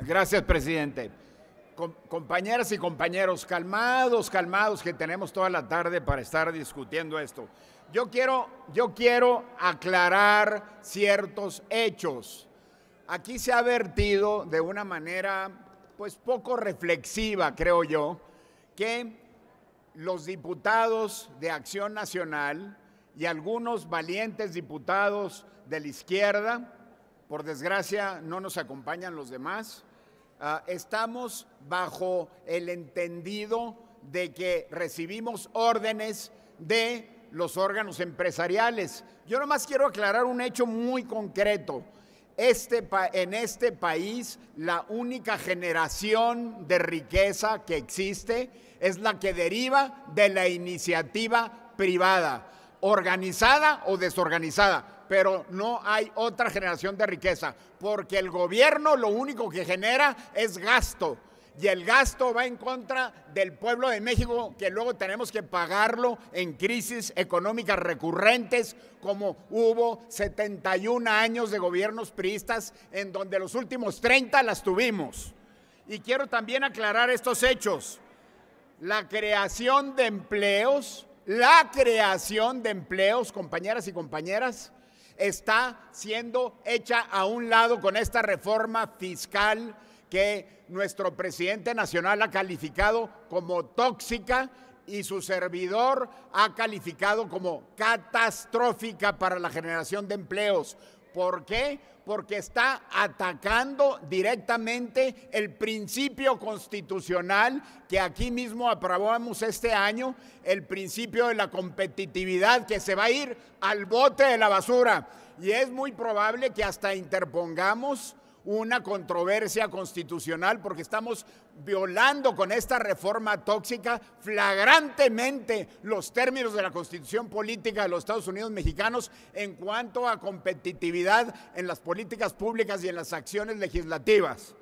Gracias, presidente. compañeras y compañeros, calmados, calmados, que tenemos toda la tarde para estar discutiendo esto. Yo quiero, yo quiero aclarar ciertos hechos. Aquí se ha vertido de una manera, pues poco reflexiva, creo yo, que los diputados de Acción Nacional y algunos valientes diputados de la izquierda, por desgracia no nos acompañan los demás, ah, estamos bajo el entendido de que recibimos órdenes de los órganos empresariales. Yo nomás quiero aclarar un hecho muy concreto. Este, en este país la única generación de riqueza que existe es la que deriva de la iniciativa privada, organizada o desorganizada pero no hay otra generación de riqueza, porque el gobierno lo único que genera es gasto. Y el gasto va en contra del pueblo de México, que luego tenemos que pagarlo en crisis económicas recurrentes, como hubo 71 años de gobiernos priistas, en donde los últimos 30 las tuvimos. Y quiero también aclarar estos hechos. La creación de empleos, la creación de empleos, compañeras y compañeras, está siendo hecha a un lado con esta reforma fiscal que nuestro presidente nacional ha calificado como tóxica y su servidor ha calificado como catastrófica para la generación de empleos. ¿Por qué? Porque está atacando directamente el principio constitucional que aquí mismo aprobamos este año, el principio de la competitividad que se va a ir al bote de la basura. Y es muy probable que hasta interpongamos una controversia constitucional porque estamos violando con esta reforma tóxica flagrantemente los términos de la constitución política de los Estados Unidos mexicanos en cuanto a competitividad en las políticas públicas y en las acciones legislativas.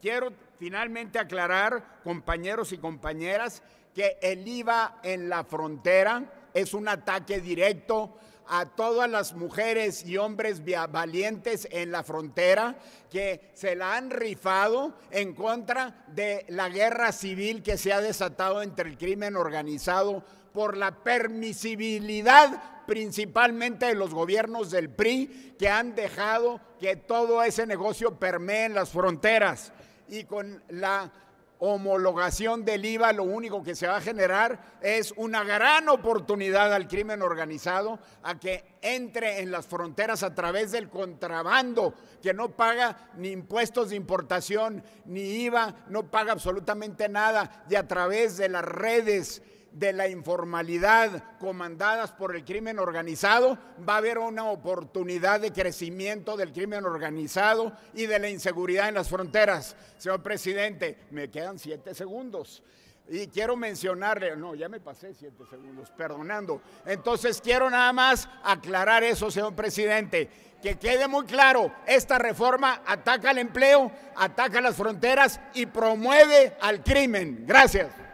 Quiero finalmente aclarar, compañeros y compañeras, que el IVA en la frontera es un ataque directo a todas las mujeres y hombres valientes en la frontera que se la han rifado en contra de la guerra civil que se ha desatado entre el crimen organizado por la permisibilidad principalmente de los gobiernos del PRI que han dejado que todo ese negocio permee en las fronteras. Y con la homologación del IVA lo único que se va a generar es una gran oportunidad al crimen organizado a que entre en las fronteras a través del contrabando, que no paga ni impuestos de importación, ni IVA, no paga absolutamente nada, y a través de las redes de la informalidad comandadas por el crimen organizado, va a haber una oportunidad de crecimiento del crimen organizado y de la inseguridad en las fronteras. Señor presidente, me quedan siete segundos. Y quiero mencionarle, no, ya me pasé siete segundos, perdonando. Entonces quiero nada más aclarar eso, señor presidente, que quede muy claro, esta reforma ataca al empleo, ataca las fronteras y promueve al crimen. Gracias.